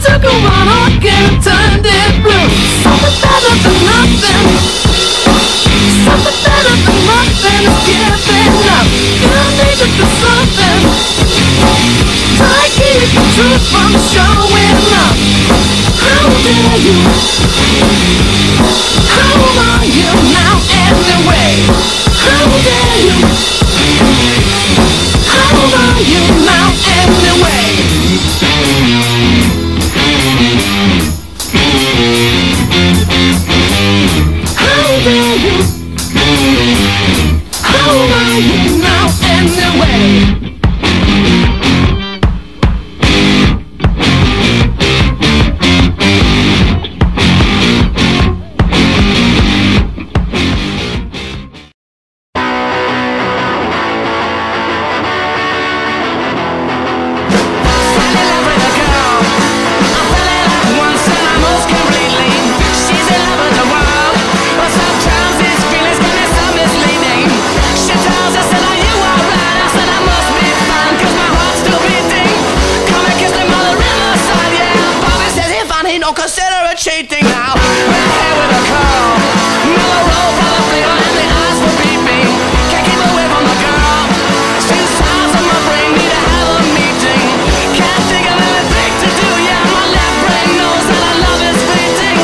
took a while Don't consider it cheating now. Red hair with a curl, mellow roll full of flavor, and the eyes beat me. Can't keep away from the girl. Two sides of my brain need to have a meeting. Can't think of anything to do. Yeah, my left brain knows that our love is fleeting.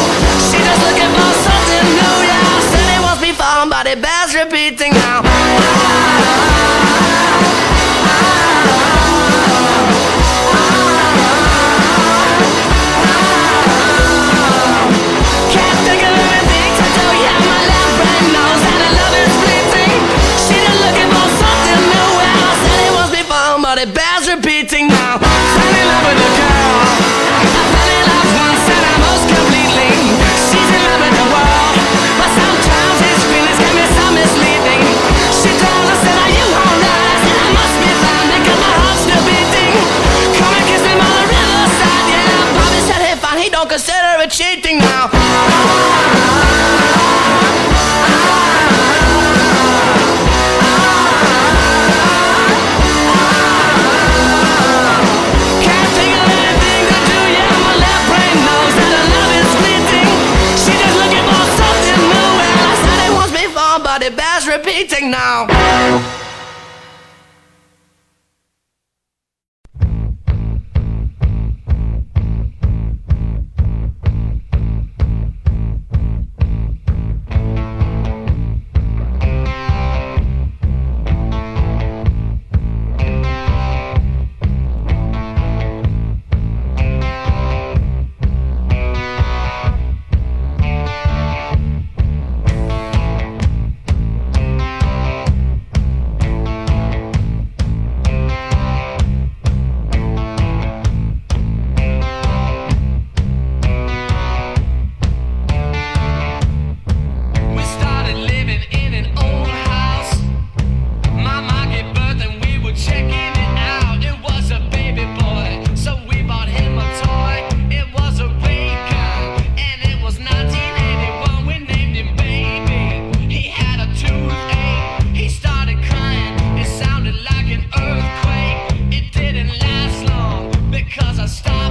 She just looking for something new. Yeah, I said it once before, but it bears repeating but it bears repeating now. Fell in love with a girl. I fell in love once and completely. She's in love with the world, but sometimes feelings can be so misleading. She are you? I must be because my heart's still beating. Come and kiss me on the riverside, yeah. Bobby said he don't consider it cheating now. Repeating now. stop.